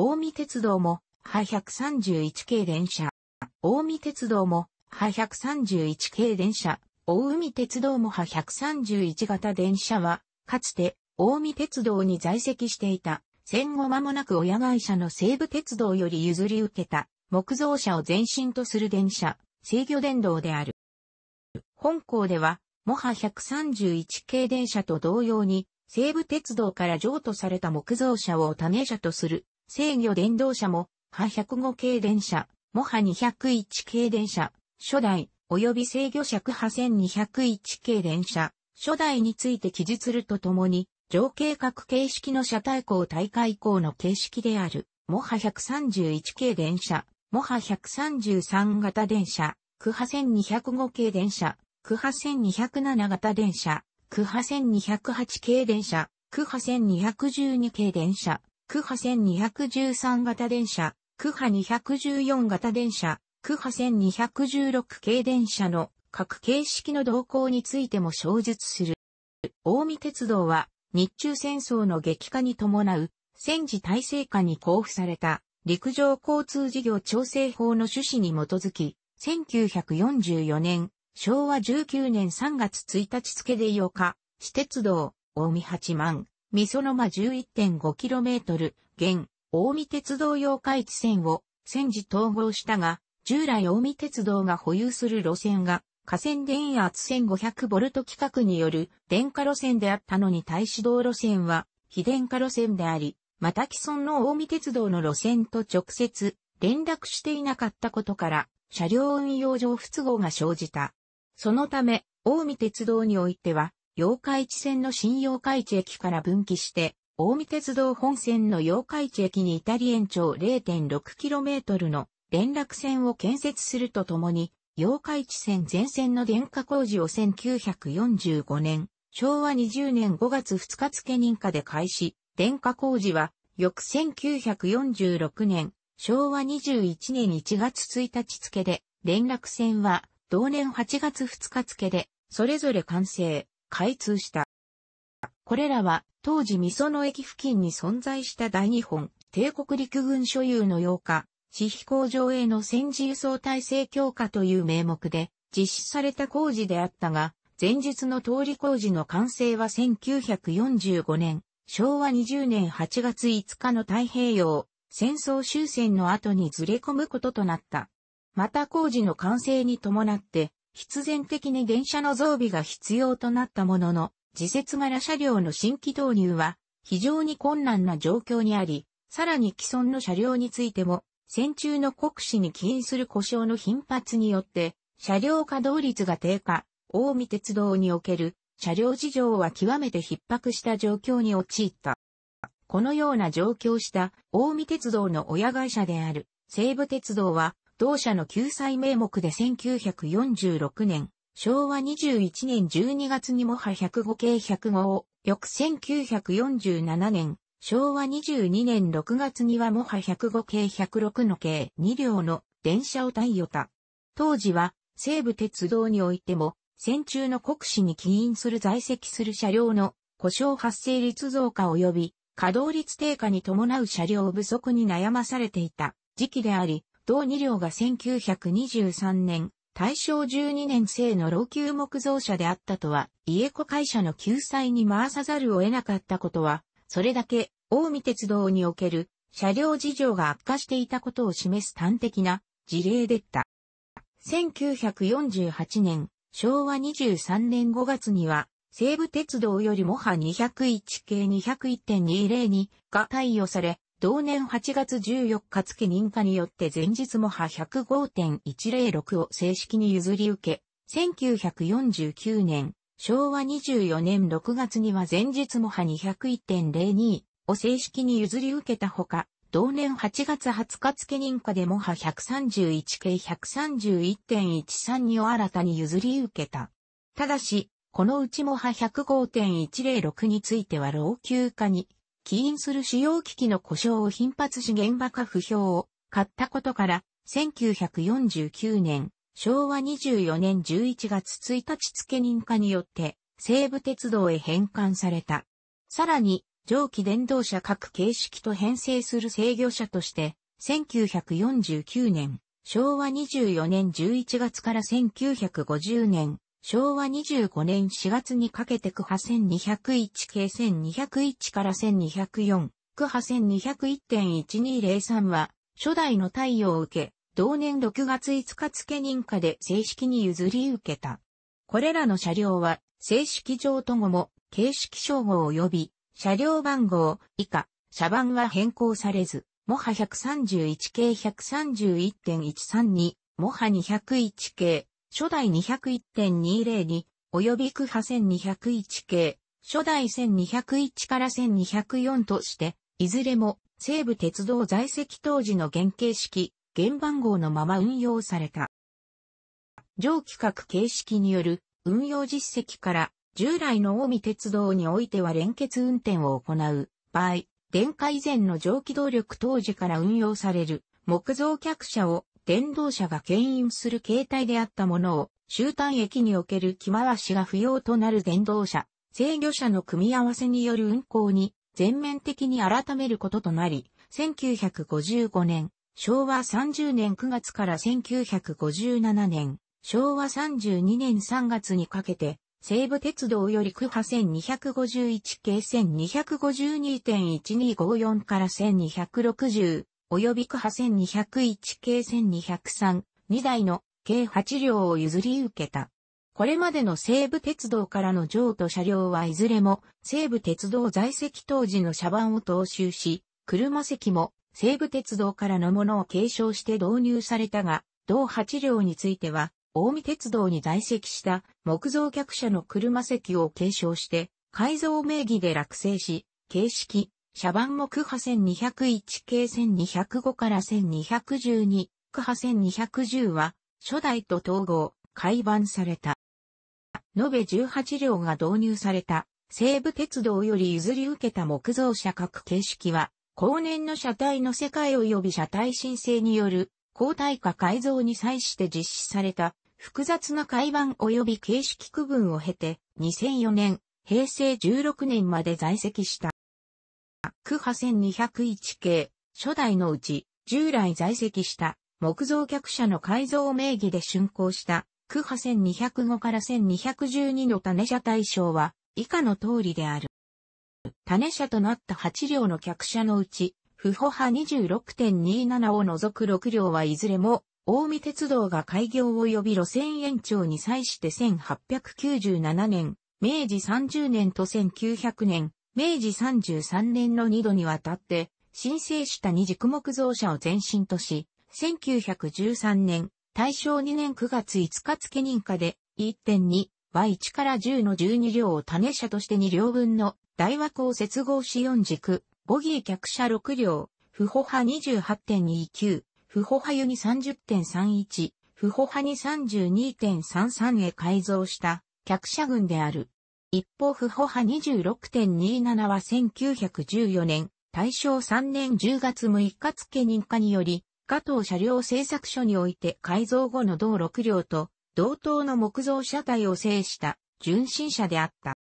近江鉄道も、派131系電車。近江鉄道も、派131系電車。大海鉄道も派131型電車は、かつて、近江鉄道に在籍していた、戦後間もなく親会社の西武鉄道より譲り受けた、木造車を前身とする電車、制御電動である。本校では、モハ131系電車と同様に、西武鉄道から譲渡された木造車を種車とする、制御電動車も、ハ105系電車、モハ201系電車、初代、及び制御尺派1201系電車、初代について記述するとともに、上計画形式の車体高大会高の形式である、モハ131系電車、モハ133型電車、クハ1205系電車、クハ1207型電車、クハ1208系電車、クハ1212系電車、クハ1213型電車、クハ214型電車、クハ1216系電車の各形式の動向についても小述する。近江鉄道は日中戦争の激化に伴う戦時体制下に交付された陸上交通事業調整法の趣旨に基づき、1944年、昭和19年3月1日付で8日、私鉄道、大見八万、みその間 11.5km、現、大見鉄道用海地線を戦時統合したが、従来大見鉄道が保有する路線が河川電圧 1500V 規格による電化路線であったのに対し道路線は非電化路線であり、また既存の大見鉄道の路線と直接連絡していなかったことから車両運用上不都合が生じた。そのため、大見鉄道においては、八日市線の新八日市駅から分岐して、大見鉄道本線の八日市駅に至り延長 0.6km の連絡線を建設するとともに、八日市線全線の電化工事を1945年、昭和20年5月2日付認可で開始、電化工事は、翌1946年、昭和21年1月1日付で、連絡線は、同年8月2日付で、それぞれ完成、開通した。これらは、当時美園駅付近に存在した大日本、帝国陸軍所有の8日、地飛行場への戦時輸送体制強化という名目で実施された工事であったが、前日の通り工事の完成は1945年、昭和20年8月5日の太平洋戦争終戦の後にずれ込むこととなった。また工事の完成に伴って、必然的に電車の増備が必要となったものの、自節柄車両の新規導入は非常に困難な状況にあり、さらに既存の車両についても戦中の国史に起因する故障の頻発によって、車両稼働率が低下、大見鉄道における車両事情は極めて逼迫した状況に陥った。このような状況した大見鉄道の親会社である西武鉄道は、同社の救済名目で1946年、昭和21年12月にもは105系105を、翌1947年、昭和22年6月にはもは105系106の系2両の電車を貸与た。当時は西武鉄道においても戦中の国史に起因する在籍する車両の故障発生率増加及び稼働率低下に伴う車両不足に悩まされていた時期であり、同2両が1923年、大正12年製の老朽木造車であったとは、家子会社の救済に回さざるを得なかったことは、それだけ、大見鉄道における車両事情が悪化していたことを示す端的な事例でった。1948年、昭和23年5月には、西武鉄道よりもは201系201.202が貸与され、同年8月14日付認可によって前日もは105.106を正式に譲り受け、1949年、昭和24年6月には前日もは201.02を正式に譲り受けたほか、同年8月20日付認可でもは131系131.132を新たに譲り受けた。ただし、このうちもは105.106については老朽化に起因する主要機器の故障を頻発し現場化不評を買ったことから、1949年、昭和24年11月1日付認可によって西武鉄道へ返還された。さらに、蒸気電動車各形式と編成する制御車として、1949年、昭和24年11月から1950年、昭和25年4月にかけて区派1201系1201から1204、区派1201.1203は、初代の太陽を受け、同年6月5日付認可で正式に譲り受けた。これらの車両は、正式上と後も、形式称号及び、車両番号以下、車番は変更されず、モハ131系131.132、モハ201系、初代201.202、及び区派1201系、初代1201から1204として、いずれも西武鉄道在籍当時の原型式、原番号のまま運用された。上規格形式による運用実績から従来の近江鉄道においては連結運転を行う場合、電化以前の蒸気動力当時から運用される木造客車を電動車が牽引する形態であったものを終端駅における着回しが不要となる電動車、制御車の組み合わせによる運行に全面的に改めることとなり、1955年、昭和30年9月から1957年、昭和32年3月にかけて、西武鉄道より区派1251系1252.1254から1260、及び区派1201系1203、2台の計8両を譲り受けた。これまでの西武鉄道からの譲渡車両はいずれも西武鉄道在籍当時の車番を踏襲し、車席も西武鉄道からのものを継承して導入されたが、同8両については近江鉄道に在籍した木造客車の車席を継承して、改造名義で落成し、形式、車番も区派1201系1205から1212、区派1210は、初代と統合、改版された。延べ18両が導入された、西武鉄道より譲り受けた木造車各形式は、後年の車体の世界及び車体申請による、高体化改造に際して実施された複雑な海板及び形式区分を経て、2004年、平成16年まで在籍した。区派1201系、初代のうち、従来在籍した木造客車の改造名義で竣工した区派1205から1212の種車対象は以下の通りである。種車となった8両の客車のうち、不歩派26.27を除く6両はいずれも近江鉄道が開業及び路線延長に際して1897年、明治30年と1900年、明治33年の2度にわたって申請した二軸木造車を前身とし、1913年、大正2年9月5日付認可で1.2は1から10の12両を種車として2両分の大枠を接合し4軸、ボギー客車6両、不歩派28.29、不歩派ユに30.31、不歩派に32.33へ改造した客車群である。一方不歩派26.27は1914年、大正3年10月6日付認可により、加藤車両製作所において改造後の同6両と同等の木造車体を制した純真車であった。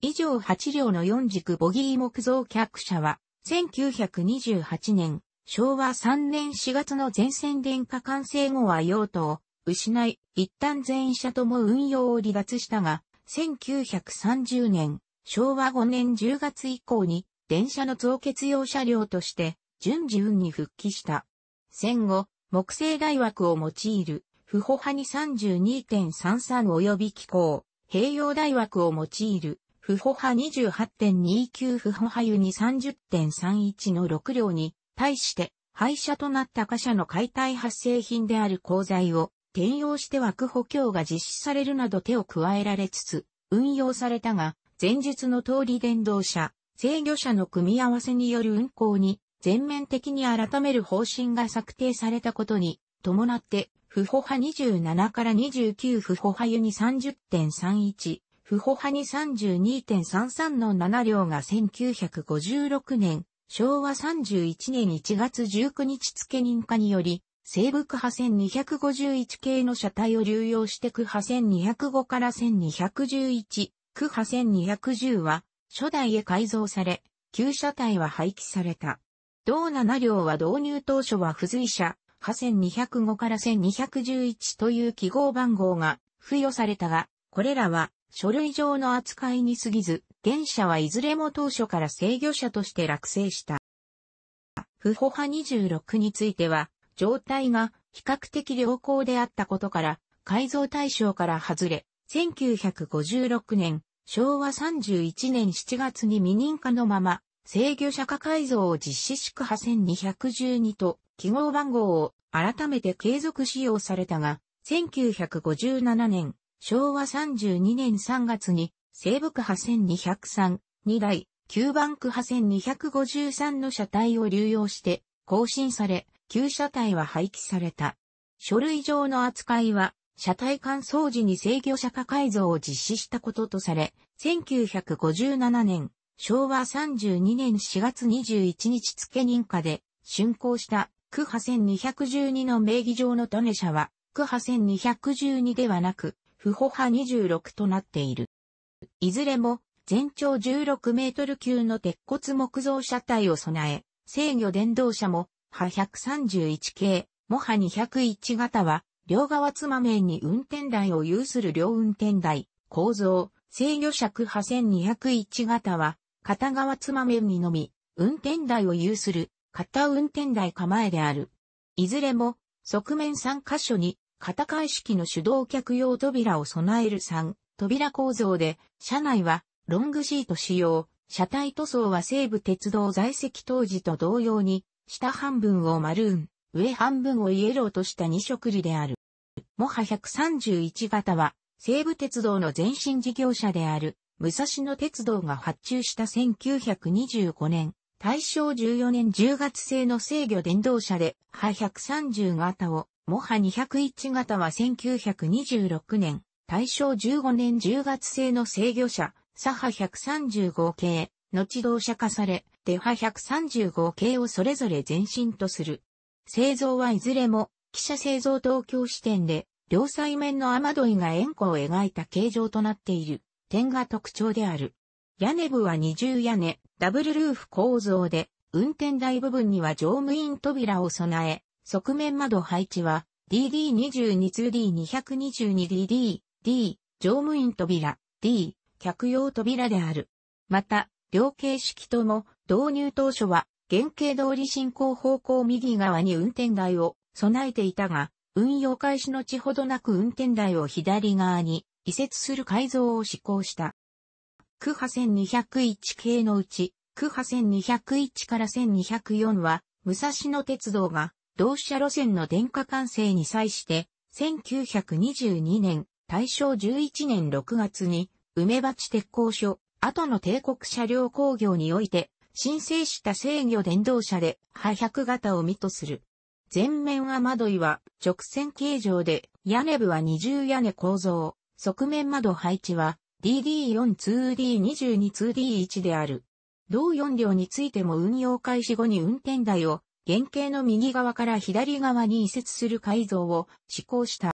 以上8両の4軸ボギー木造客車は1928年昭和3年4月の全線電化完成後は用途を失い、一旦全車とも運用を離脱したが、1930年、昭和5年10月以降に電車の増結用車両として順次運に復帰した。戦後、木製台枠を用いる、不歩派に32.33及び機構、併用台枠を用いる、不歩派28.29不歩派湯に30.31の6両に対して廃車となった貨車の解体発生品である鋼材を転用して枠補強が実施されるなど手を加えられつつ運用されたが、前述の通り電動車、制御車の組み合わせによる運行に全面的に改める方針が策定されたことに伴って、不歩派27から29不歩派ユに30.31、不歩派に32.33の7両が1956年昭和31年1月19日付認可により、西部区派1251系の車体を流用して区派1205から1211、区派1210は初代へ改造され、旧車体は廃棄された。同7両は導入当初は付随車、派1205から1211という記号番号が付与されたが、これらは書類上の扱いに過ぎず、原車はいずれも当初から制御車として落成した。不歩派26については、状態が比較的良好であったことから、改造対象から外れ、1956年、昭和31年7月に未認可のまま、制御車化改造を実施しく派1212と記号番号を改めて継続使用されたが、1957年、昭和32年3月に西部区派1203、2台、旧バンク派1253の車体を流用して更新され、旧車体は廃棄された。書類上の扱いは、車体乾燥時に制御車化改造を実施したこととされ、1957年、昭和32年4月21日付認可で竣工した区派1212の名義上の種車は、区派1212ではなく、不歩派26となっている。いずれも全長16メートル級の鉄骨木造車体を備え、制御電動車も、派131系、モハ201型は、両側妻面に運転台を有する両運転台、構造、制御尺派1201型は、片側妻面にのみ、運転台を有する、片運転台構えである。いずれも、側面3箇所に、片返式の手動客用扉を備える3、扉構造で、車内は、ロングシート使用、車体塗装は西武鉄道在籍当時と同様に、下半分をマルーン、上半分をイエローとした2色里である。モハ131型は、西武鉄道の前身事業者である、武蔵野鉄道が発注した1925年、大正14年10月製の制御電動車で、ハ130型を、モハ201型は1926年、大正15年10月製の制御車、サハ135系、後動車化され、デハ135系をそれぞれ前身とする。製造はいずれも、汽車製造東京支店で、両サ面の雨どいが円弧を描いた形状となっている点が特徴である。屋根部は二重屋根、ダブルルーフ構造で、運転台部分には乗務員扉を備え、側面窓配置は DD22-222DD、D、乗務員扉、D、客用扉である。また、両形式とも導入当初は原型通り進行方向右側に運転台を備えていたが、運用開始のちほどなく運転台を左側に移設する改造を施行した。区派1201系のうち、区派1201から1204は、武蔵野鉄道が同社路線の電化完成に際して、1922年、大正11年6月に、梅鉢鉄工所、後の帝国車両工業において、申請した制御電動車で、派100型を見とする。前面雨どいは直線形状で、屋根部は二重屋根構造、側面窓配置は DD4-2D22-2D1 である。同4両についても運用開始後に運転台を原型の右側から左側に移設する改造を施行した。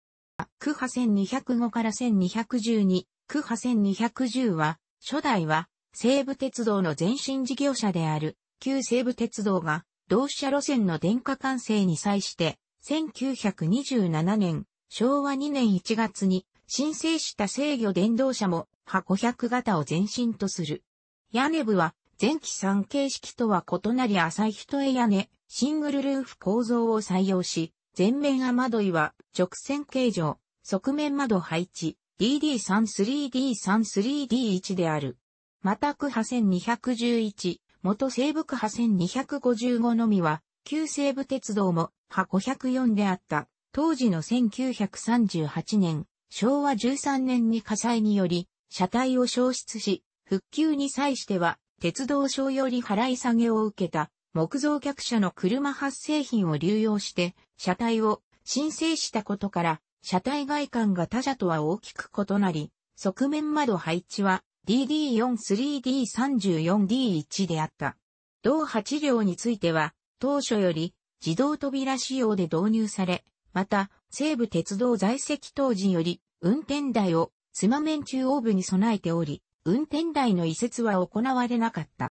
区派1205から1212、区派1210は、初代は西武鉄道の前身事業者である旧西武鉄道が同社路線の電化完成に際して、1927年、昭和2年1月に申請した制御電動車も、派500型を前身とする。屋根部は、前期3形式とは異なり浅い一重屋根、シングルルーフ構造を採用し、前面雨どいは直線形状、側面窓配置、DD3-3D3-3D1 である。また区派1211、元西部区派1255のみは、旧西部鉄道も派504であった。当時の1938年、昭和13年に火災により、車体を消失し、復旧に際しては、鉄道省より払い下げを受けた、木造客車の車発生品を流用して、車体を申請したことから、車体外観が他社とは大きく異なり、側面窓配置は DD4-3D34D1 であった。同8両については、当初より自動扉仕様で導入され、また、西武鉄道在籍当時より、運転台を妻面中央部に備えており、運転台の移設は行われなかった。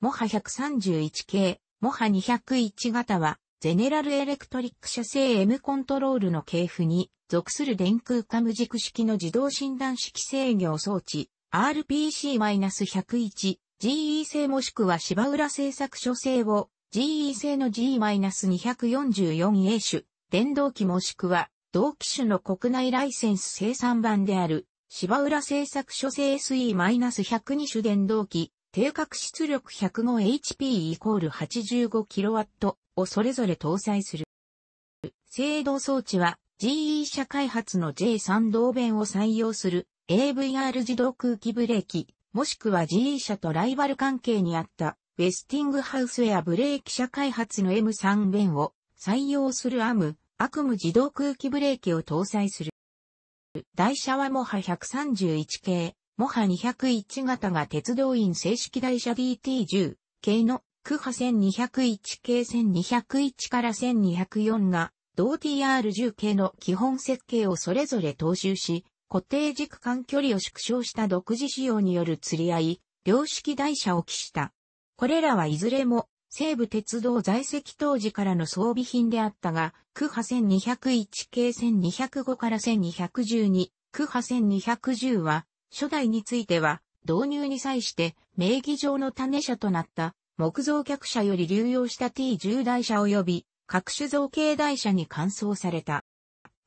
モハ131系、モハ201型は、ゼネラルエレクトリック社製 M コントロールの系譜に属する電空間無軸式の自動診断式制御装置 RPC-101 GE 製もしくは芝浦製作所製を GE 製の G-244A 種電動機もしくは同機種の国内ライセンス生産版である芝浦製作所製 SE-102 種電動機低角出力 105HP イコール 85kW をそれぞれ搭載する。制動装置は GE 社開発の J3 動弁を採用する AVR 自動空気ブレーキ、もしくは GE 社とライバル関係にあったウェスティングハウスウェアブレーキ社開発の M3 弁を採用するアム、アクム自動空気ブレーキを搭載する。台車はモハ131系、モハ201型が鉄道員正式台車 DT10 系のクハ1201系1201から1204が同 TR10 系の基本設計をそれぞれ踏襲し、固定軸間距離を縮小した独自仕様による釣り合い、両式台車を期した。これらはいずれも西武鉄道在籍当時からの装備品であったが、クハ1201系1205から1212、クハ1210は初代については、導入に際して名義上の種車となった木造客車より流用した T10 台車及び各種造形台車に換装された。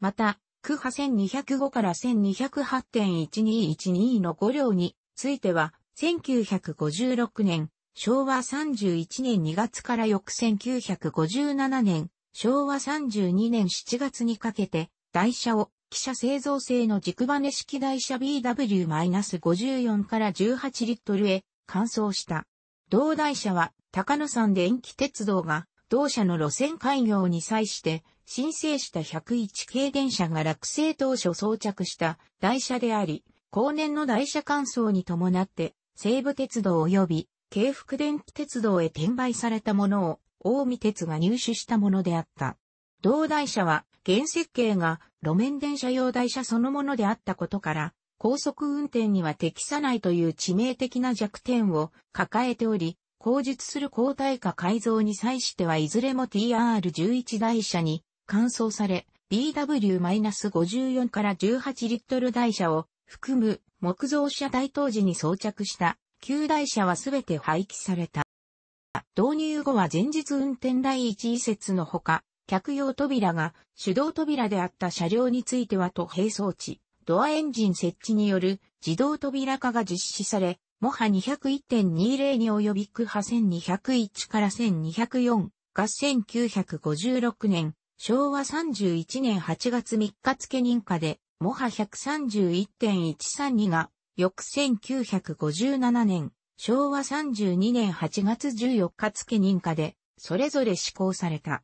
また、クハ1205から1208.1212の5両については、1956年、昭和31年2月から翌1957年、昭和32年7月にかけて、台車を汽車製造製の軸バネ式台車 BW-54 から18リットルへ換装した。同台車は高野山電気鉄道が同社の路線開業に際して申請した101系電車が落成当初装着した台車であり、後年の台車換装に伴って西武鉄道及び京福電気鉄道へ転売されたものを大見鉄が入手したものであった。同台車は原設計が路面電車用台車そのものであったことから、高速運転には適さないという致命的な弱点を抱えており、後述する高体化改造に際してはいずれも TR11 台車に換装され、BW-54 から18リットル台車を含む木造車台当時に装着した旧台車はすべて廃棄された。導入後は前日運転第一移設のほか、客用扉が手動扉であった車両についてはと並装置、ドアエンジン設置による自動扉化が実施され、モハ201.20に及びクハ1201から1204が1956年、昭和31年8月3日付認可で、モハ131.132が、翌1957年、昭和32年8月14日付認可で、それぞれ施行された。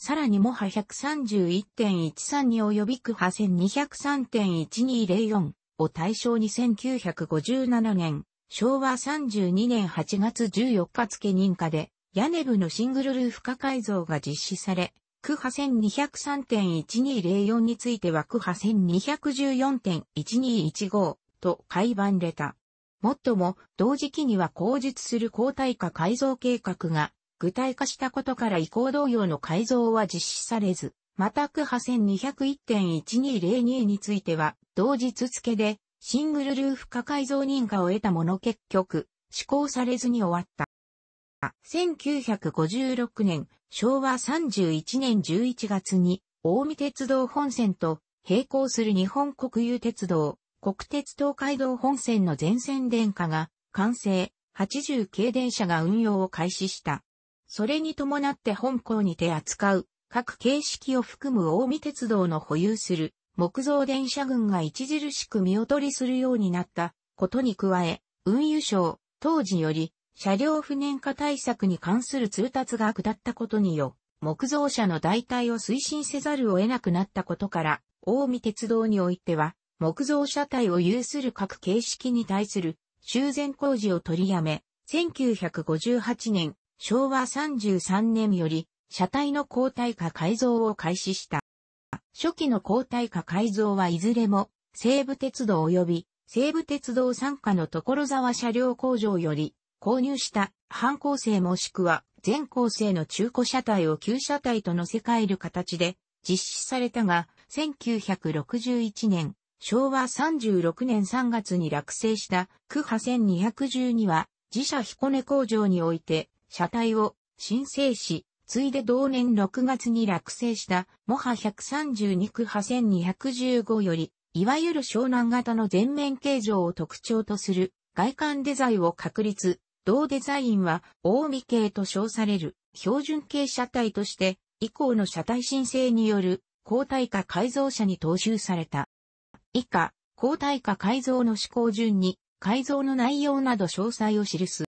さらにモハ131.13に及び区派1203.1204を対象に1957年、昭和32年8月14日付認可で、屋根部のシングルルーフ化改造が実施され、区派1203.1204については区派1214.1215と改版れた。もっとも、同時期には口述する高体化改造計画が具体化したことから移行同様の改造は実施されず、また区派1201.1202については、同日付でシングルルーフ化改造認可を得たもの結局、施行されずに終わった。1956年、昭和31年11月に、大見鉄道本線と並行する日本国有鉄道、国鉄東海道本線の全線電化が完成、80系電車が運用を開始した。それに伴って本校にて扱う各形式を含む大見鉄道の保有する木造電車群が著しく見劣りするようになったことに加え、運輸省当時より車両不燃化対策に関する通達が下ったことによ、木造車の代替を推進せざるを得なくなったことから、大見鉄道においては、木造車体を有する各形式に対する修繕工事を取りやめ、1958年、昭和33年より車体の交代化改造を開始した。初期の交代化改造はいずれも西武鉄道及び西武鉄道参加の所沢車両工場より購入した半構成もしくは全構成の中古車体を旧車体と乗せ替える形で実施されたが、1961年、昭和36年3月に落成した区破1212は自社彦根工場において車体を申請し、ついで同年6月に落成したモハ132区破1215より、いわゆる湘南型の全面形状を特徴とする外観デザインを確立。同デザインは、大見系と称される標準形車体として、以降の車体申請による高体化改造車に踏襲された。以下、高体化改造の施行順に、改造の内容など詳細を記す。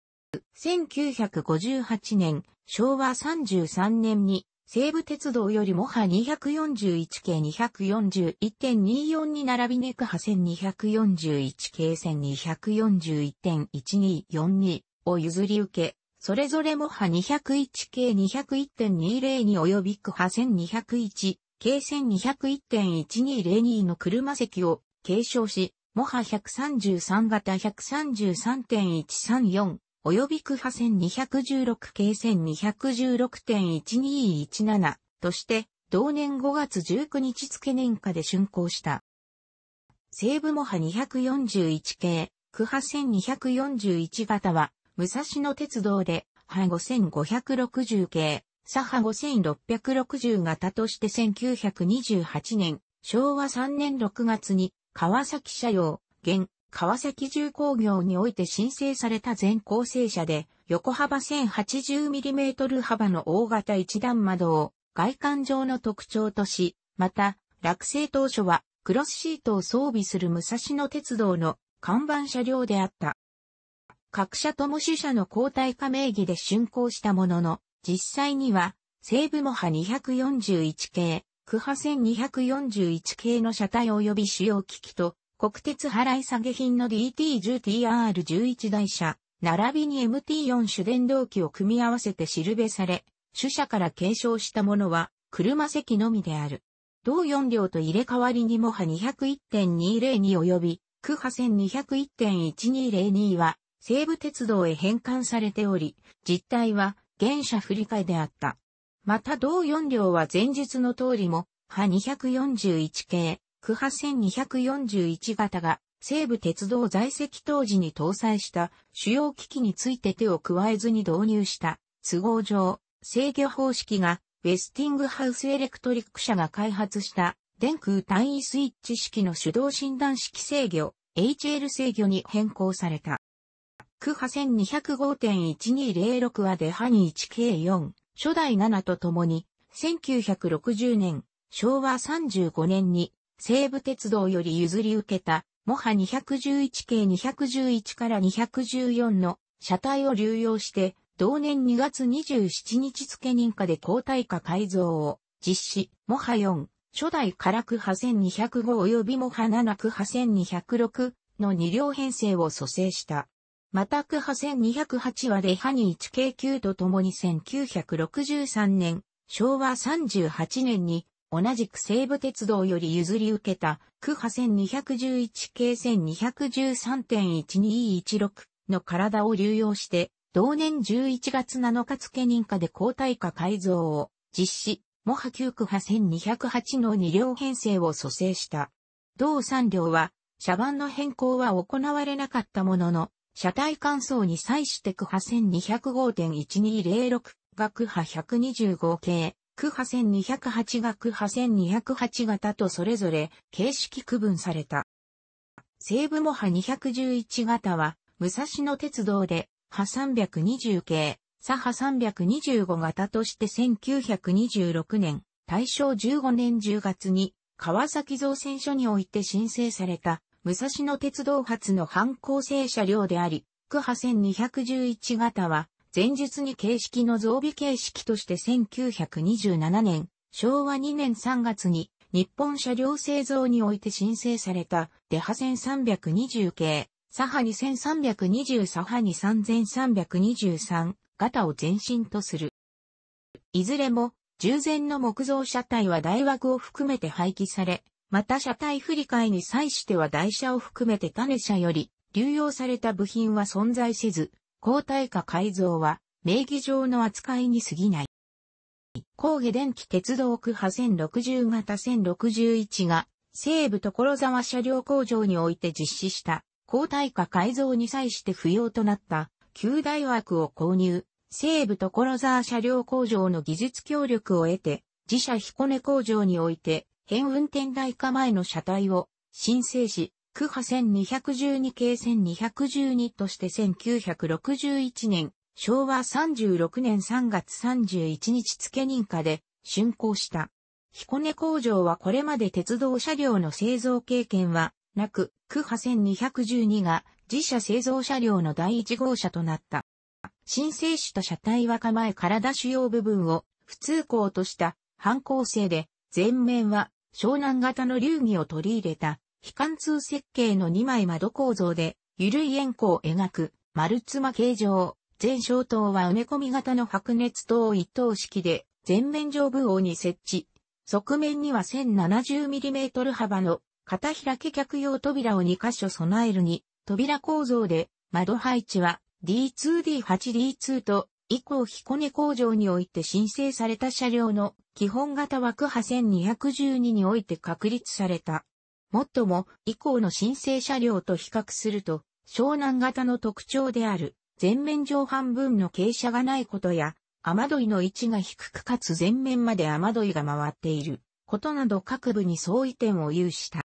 1958年、昭和33年に、西武鉄道よりもは241系241.24に並びネクハ1241系1241.1242を譲り受け、それぞれもは201系201.202及び区派1201系1201.1202の車席を継承し、モハ133型133.134及び区派1216系1216.1217として、同年5月19日付年下で竣工した。西部モハ241系、区派1241型は、武蔵野鉄道で、ハ5560系、サハ5660型として1928年、昭和3年6月に、川崎車用、現、川崎重工業において申請された全構成車で、横幅 1080mm 幅の大型一段窓を外観上の特徴とし、また、落成当初はクロスシートを装備する武蔵野鉄道の看板車両であった。各社とも主車の交代化名義で竣工したものの、実際には、西部モハ241系、区派1241系の車体及び主要機器と国鉄払い下げ品の DT10TR11 台車、並びに MT4 主電動機を組み合わせてシルベされ、主車から継承したものは車席のみである。同4両と入れ替わりにもは201.202及び、区派201.1202は西武鉄道へ返還されており、実態は原車振り替えであった。また同4両は前述の通りも、は241系、区派1241型が西武鉄道在籍当時に搭載した主要機器について手を加えずに導入した都合上制御方式がウェスティングハウスエレクトリック社が開発した電空単位スイッチ式の手動診断式制御 HL 制御に変更された。区派1205.1206はデハニー 1K4 初代7とともに1960年昭和35年に西武鉄道より譲り受けた、モハ211系211から214の車体を流用して、同年2月27日付認可で高体化改造を実施、モハ4、初代から区派1205及びモハ7区派1206の2両編成を蘇生した。また区派1208はレハニ 1K9 とともに1963年、昭和38年に同じく西武鉄道より譲り受けた、区派1211系1213.1216の体を流用して、同年11月7日付認可で高体化改造を実施、モハ9区派1208の2両編成を蘇生した。同3両は、車番の変更は行われなかったものの、車体乾燥に際して区派1205.1206が区派125系、区派1208が区派1208型とそれぞれ形式区分された。西部モハ211型は、武蔵野鉄道で、派320系、左派325型として1926年、大正15年10月に、川崎造船所において申請された、武蔵野鉄道発の反抗性車両であり、区派1211型は、前述に形式の増備形式として1927年、昭和2年3月に日本車両製造において申請されたデハ1320系、サハ2320サハに3323型を前身とする。いずれも従前の木造車体は台枠を含めて廃棄され、また車体振り替えに際しては台車を含めて種車より流用された部品は存在せず、高体化改造は名義上の扱いに過ぎない。工下電気鉄道区派1060型1061が西部所沢車両工場において実施した高体化改造に際して不要となった旧大枠を購入、西部所沢車両工場の技術協力を得て自社彦根工場において変運転台化前の車体を申請し、区派1212系1212として1961年昭和36年3月31日付認可で竣工した。彦根工場はこれまで鉄道車両の製造経験はなく、区派1212が自社製造車両の第1号車となった。新生した車体は構え体主要部分を不通行とした反光性で、前面は湘南型の流儀を取り入れた、非貫通設計の2枚窓構造で、緩い円弧を描く、丸妻形状、全小灯は埋め込み型の白熱灯一等式で、前面上部王に設置。側面には 1070mm 幅の片開け客用扉を2箇所備えるに、扉構造で、窓配置は D2D8D2 と、以降彦根工場において申請された車両の基本型枠派1212において確立された。もっとも、以降の申請車両と比較すると、湘南型の特徴である前面上半分の傾斜がないことや、雨どいの位置が低くかつ前面まで雨どいが回っていることなど各部に相違点を有した。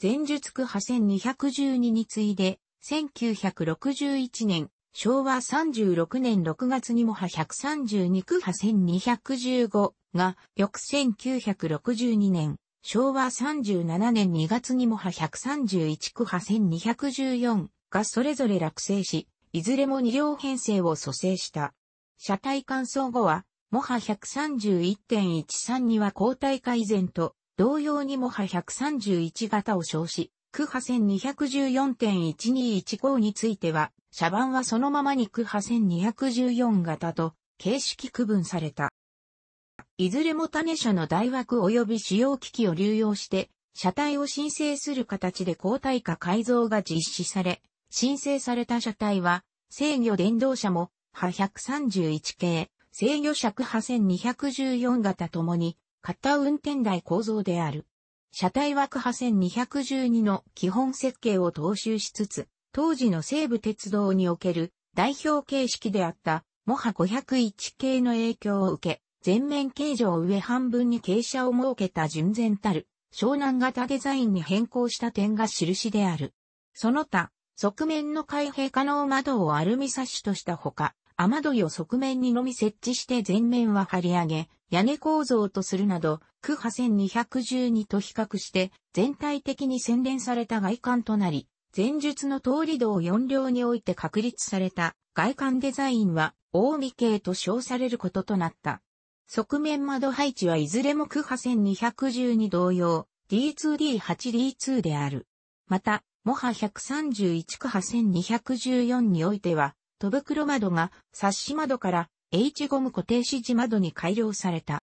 前述区派1212に次いで、1961年、昭和36年6月にも派132区派1215が、翌1962年、昭和37年2月にも派131区派1214がそれぞれ落成し、いずれも2両編成を蘇生した。車体乾燥後は、モハ131.13には交代化以前と、同様にモハ131型を称し、クハ1214.1215については、車番はそのままにクハ1214型と形式区分された。いずれも種車の大枠及び使用機器を流用して、車体を申請する形で交代化改造が実施され、申請された車体は、制御電動車も、派131系、制御尺派1214型ともに、型運転台構造である。車体枠派1212の基本設計を踏襲しつつ、当時の西武鉄道における代表形式であった、モハ501系の影響を受け、前面形状上半分に傾斜を設けた純然たる、湘南型デザインに変更した点が印である。その他、側面の開閉可能窓をアルミサッシとしたほか、雨戸を側面にのみ設置して前面は張り上げ、屋根構造とするなど、区派1212と比較して全体的に洗練された外観となり、前述の通り道4両において確立された外観デザインは、大見系と称されることとなった。側面窓配置はいずれも区派1212同様、D2D8D2 である。また、モハ131区8214においては、戸袋窓が冊子窓から H ゴム固定指示窓に改良された。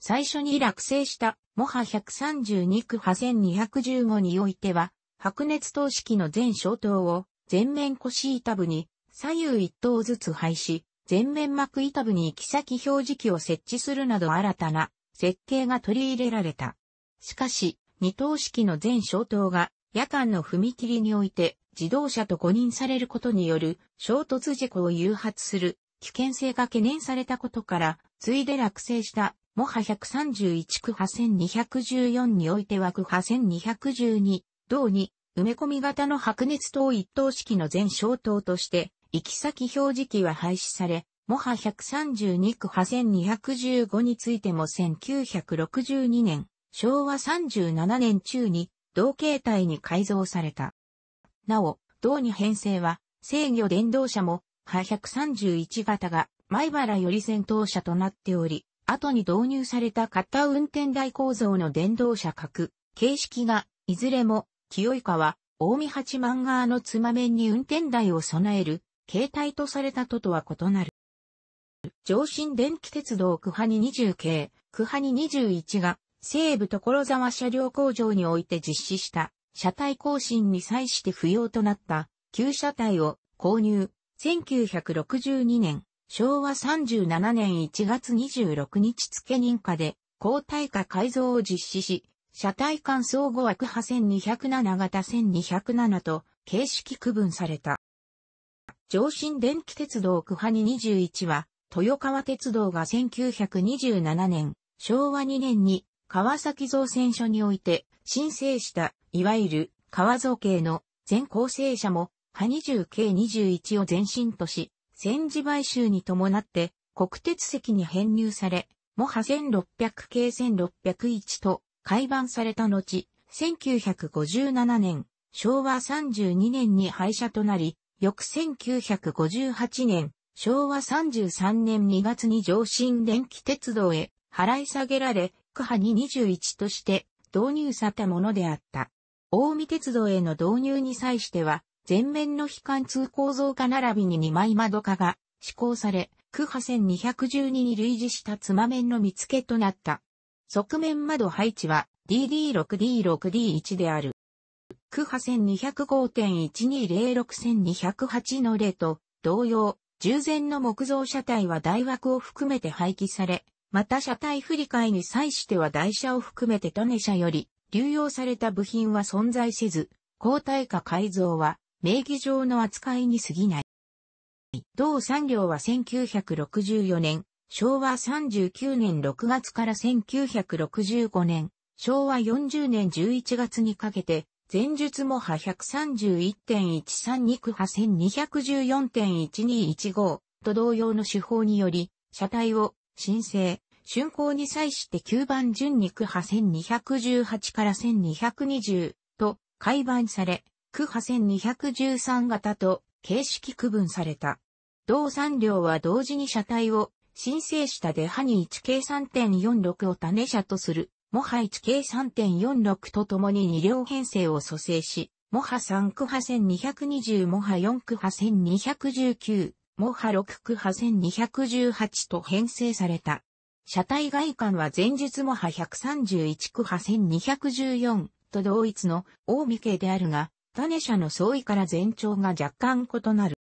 最初に落成したモハ132区8215においては、白熱灯式の全消灯を全面腰板部に左右一灯ずつ配し、全面幕板部に行き先表示器を設置するなど新たな設計が取り入れられた。しかし、二灯式の全消灯が夜間の踏切において自動車と誤認されることによる衝突事故を誘発する危険性が懸念されたことから、ついで落成したモハ131区8214においては区8212銅に埋め込み型の白熱灯一等式の全消灯として行き先表示器は廃止され、モハ132区8215についても1962年、昭和37年中に同形態に改造された。なお、同に編成は、制御電動車も、派131型が前原より先頭車となっており、後に導入された型運転台構造の電動車格、形式が、いずれも、清井川、大見八幡側のつま面に運転台を備える、形態とされたととは異なる。上新電気鉄道区派に20系、区派に21が、西部所沢車両工場において実施した車体更新に際して不要となった旧車体を購入、1962年、昭和37年1月26日付認可で、高体化改造を実施し、車体間相互枠派1207型1207と形式区分された。上新電気鉄道区派に21は、豊川鉄道が1927年、昭和2年に川崎造船所において申請した、いわゆる川造系の全構成車も、派20系21を前身とし、戦時買収に伴って国鉄席に編入され、もは1600系1601と改版された後、1957年、昭和32年に廃車となり、翌1958年、昭和33年2月に上新電気鉄道へ払い下げられ、区派に21として導入されたものであった。大見鉄道への導入に際しては、前面の悲観通構造化並びに2枚窓化が施行され、区派1212に類似した妻面の見付けとなった。側面窓配置は DD6D6D1 である。区派1205.12061208の例と同様、従前の木造車体は台枠を含めて廃棄され、また車体振り替えに際しては台車を含めて種車より流用された部品は存在せず、高体化改造は名義上の扱いに過ぎない。同産業は1964年、昭和39年6月から1965年、昭和40年11月にかけて、前述模波131.132区波1214.1215と同様の手法により、車体を申請、竣工に際して9番順に区波1218から1220と改版され、区波1213型と形式区分された。同産業は同時に車体を申請したデハニ 1K3.46 を種車とするモハ 1K3.46 とともに2両編成を蘇生し、モハ3区派1220、モハ4区派1219、モハ6区派1218と編成された。車体外観は前述モハ131区派1214と同一の大見系であるが、種車の相違から全長が若干異なる。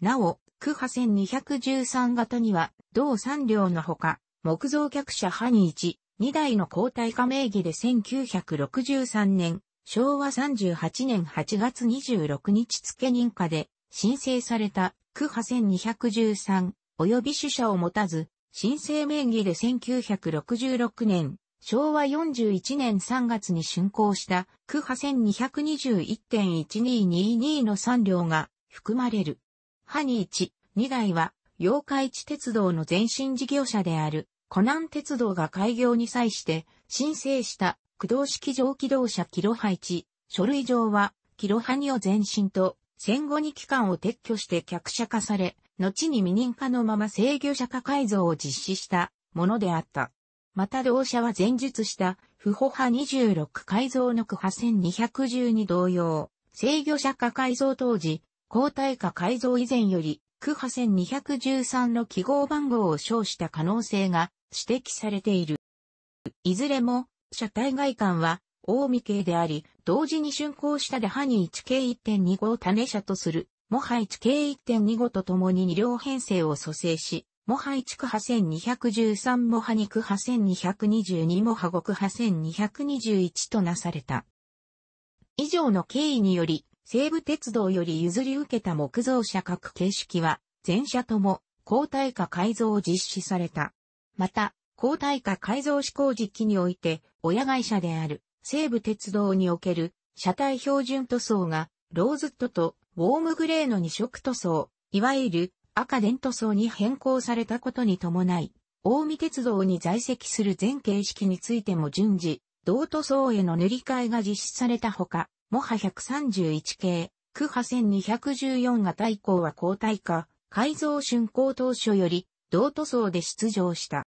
なお、区派1213型には、同3両のほか、木造客車ハニ1、2台の交代化名義で1963年、昭和38年8月26日付認可で申請された区派1213及び主車を持たず、申請名義で1966年、昭和41年3月に竣工した区派1221.1222の3両が含まれる。ハニ1、2台は、妖怪地鉄道の前身事業者であるコナン鉄道が開業に際して申請した駆動式蒸気動車キロ配置、書類上はキロハニを前身と戦後に期間を撤去して客車化され、後に未認可のまま制御車化改造を実施したものであった。また同社は前述した不歩派26改造の区派1212同様、制御車化改造当時、交代化改造以前より区派1213の記号番号を称した可能性が指摘されている。いずれも、車体外観は、大見系であり、同時に竣工したでハニ 1K1.25 を種車とする、モハ 1K1.25 と共に2両編成を蘇生し、モハ1区派1213モハ2区派1222モハ5区派1221となされた。以上の経緯により、西武鉄道より譲り受けた木造車各形式は、全車とも、交代化改造を実施された。また、交代化改造施行時期において、親会社である西武鉄道における車体標準塗装がローズットとウォームグレーの2色塗装、いわゆる赤電塗装に変更されたことに伴い、大見鉄道に在籍する全形式についても順次、同塗装への塗り替えが実施されたほか、モハ131系、区派1214型以降は交代化、改造竣工当初より同塗装で出場した。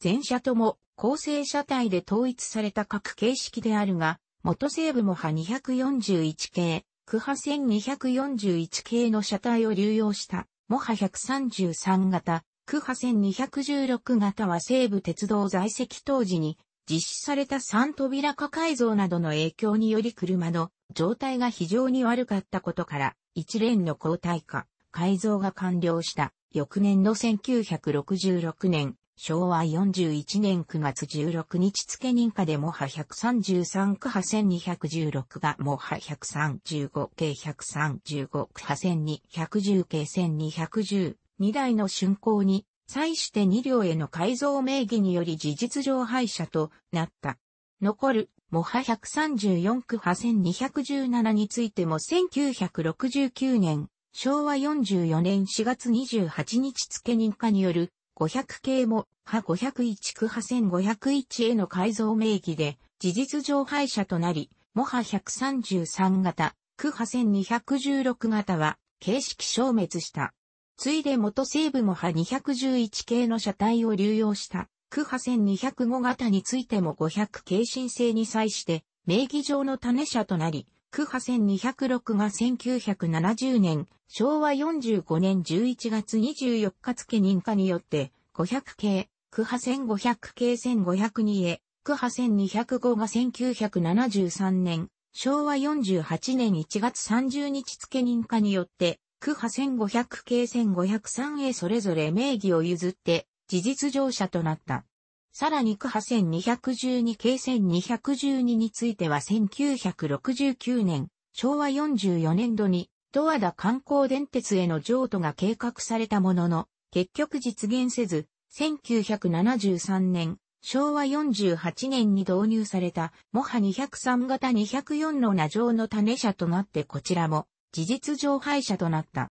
全車とも構成車体で統一された各形式であるが、元西部モハ241系、区派1241系の車体を流用したモハ133型、区派1216型は西部鉄道在籍当時に実施された3扉化改造などの影響により車の状態が非常に悪かったことから、一連の交代化、改造が完了した翌年の1966年、昭和41年9月16日付認可でもは133区派1216がもは135系135区派1210系1210、2台の竣工に際して2両への改造名義により事実上廃車となった。残る、モハ134区派1217についても1969年、昭和44年4月28日付認可による500系も、派501区派1501への改造名義で、事実上廃車となり、モハ133型、区派1216型は、形式消滅した。ついで元西部モハ211系の車体を流用した、区派1205型についても500系申請に際して、名義上の種車となり、区派1206が1970年、昭和45年11月24日付認可によって、500系、区派1500系1502へ、区派1205が1973年、昭和48年1月30日付認可によって、区派1500系1503へそれぞれ名義を譲って、事実乗車となった。さらに区派1212系1212については1969年、昭和44年度に、十和田観光電鉄への譲渡が計画されたものの、結局実現せず、1973年、昭和48年に導入された、モハ203型204の名城の種車となってこちらも、事実上廃車となった。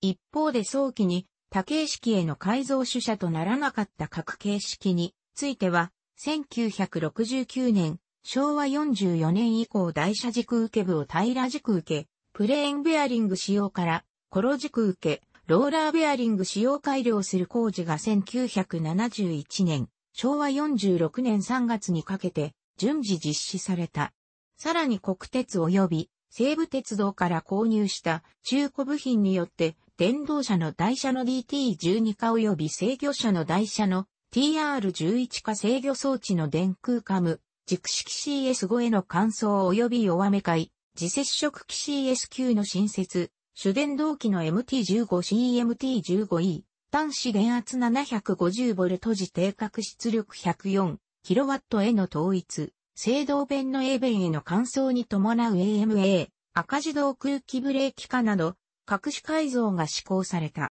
一方で早期に多形式への改造主車とならなかった各形式については、1969年、昭和44年以降台車軸受け部を平軸受け、プレーンベアリング使用から、コロ軸受け、ローラーベアリング使用改良する工事が1971年、昭和46年3月にかけて順次実施された。さらに国鉄及び西武鉄道から購入した中古部品によって電動車の台車の DT12 化及び制御車の台車の TR11 化制御装置の電空カム、軸式 CS5 への換装及び弱め会、自接触機 CS9 の新設、主電動機の MT15CMT15E、端子電圧 750V 時定格出力 104kW への統一、制動弁の A 弁への換装に伴う AMA、赤自動空気ブレーキ化など、各種改造が施行された。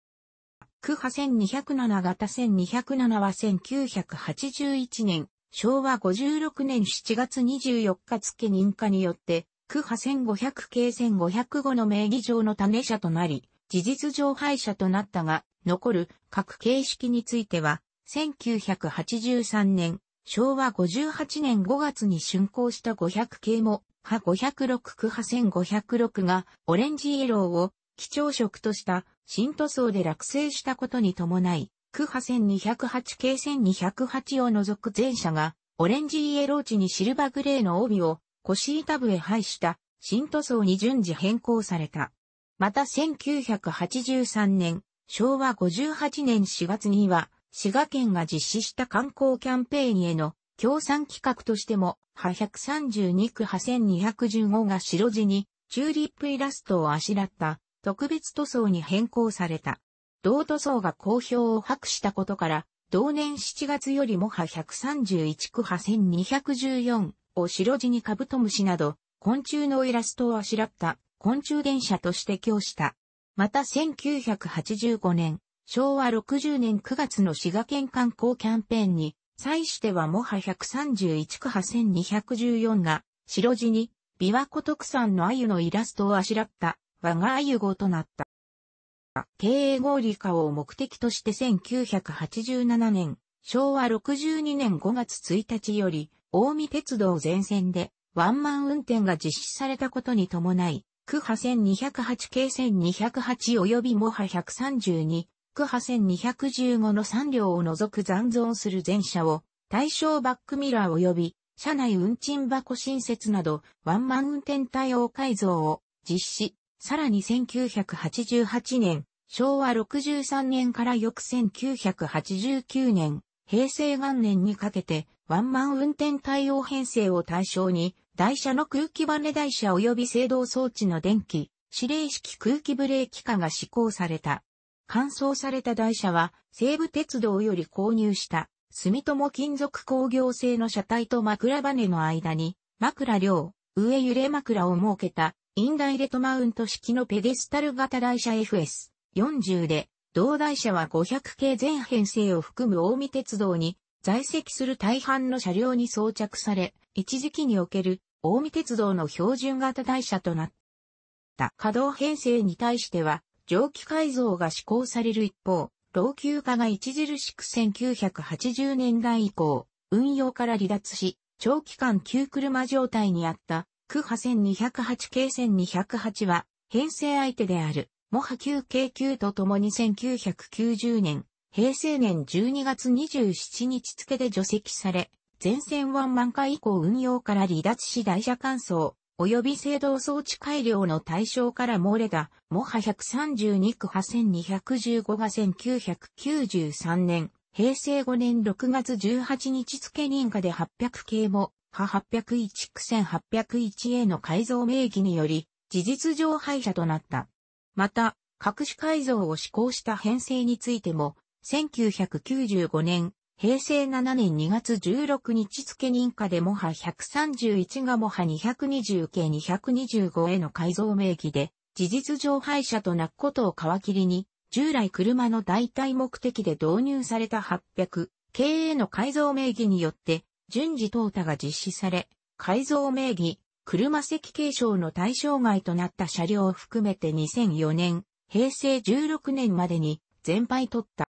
区派1207型1207は1981年、昭和56年7月24日付認可によって、区派1500系1505の名義上の種車となり、事実上廃車となったが、残る各形式については、1983年、昭和58年5月に竣工した500系も、派506区派1506がオレンジイエローを基調色とした新塗装で落成したことに伴い、区派1208系1208を除く全車が、オレンジイエロー地にシルバーグレーの帯を腰板部へ配した新塗装に順次変更された。また1983年、昭和58年4月には、滋賀県が実施した観光キャンペーンへの協賛企画としても、派132区派1215が白地にチューリップイラストをあしらった特別塗装に変更された。同塗装が好評を博したことから、同年7月よりも派131区派1214を白地にカブトムシなど、昆虫のイラストをあしらった昆虫電車として供した。また1985年、昭和60年9月の滋賀県観光キャンペーンに、際してはもは131区派1214が、白地に、琵琶湖特産の鮎のイラストをあしらった我が鮎号となった。経営合理化を目的として1987年、昭和62年5月1日より、大見鉄道全線でワンマン運転が実施されたことに伴い、区派1208系1208及びモハ132、区派1215の3両を除く残存する全車を、対象バックミラー及び、車内運賃箱新設など、ワンマン運転対応改造を実施。さらに1988年、昭和63年から翌1989年、平成元年にかけて、ワンマン運転対応編成を対象に、台車の空気バネ台車及び制動装置の電気、指令式空気ブレーキ化が施行された。乾燥された台車は西武鉄道より購入した住友金属工業製の車体と枕羽の間に枕両、上揺れ枕を設けたインダイレトマウント式のペデスタル型台車 FS40 で同台車は500系全編成を含む近江鉄道に在籍する大半の車両に装着され、一時期における近江鉄道の標準型台車となった。稼働編成に対しては蒸気改造が施行される一方、老朽化が著しく1980年代以降、運用から離脱し、長期間旧車状態にあった区派1208系1208は、編成相手である、モハ旧京級とともに1990年、平成年12月27日付で除籍され、全線ワンマン化以降運用から離脱し台車乾燥、及び制動装置改良の対象から漏れた、モハ132区派1215が1993年、平成5年6月18日付認可で800系も、派801区1801への改造名義により、事実上廃車となった。また、各種改造を施行した編成についても、1995年、平成7年2月16日付認可でモハ131がモハ220系225への改造名義で、事実上廃車となくことを皮切りに、従来車の代替目的で導入された800系への改造名義によって、順次淘汰が実施され、改造名義、車席継承の対象外となった車両を含めて2004年、平成16年までに全廃取った。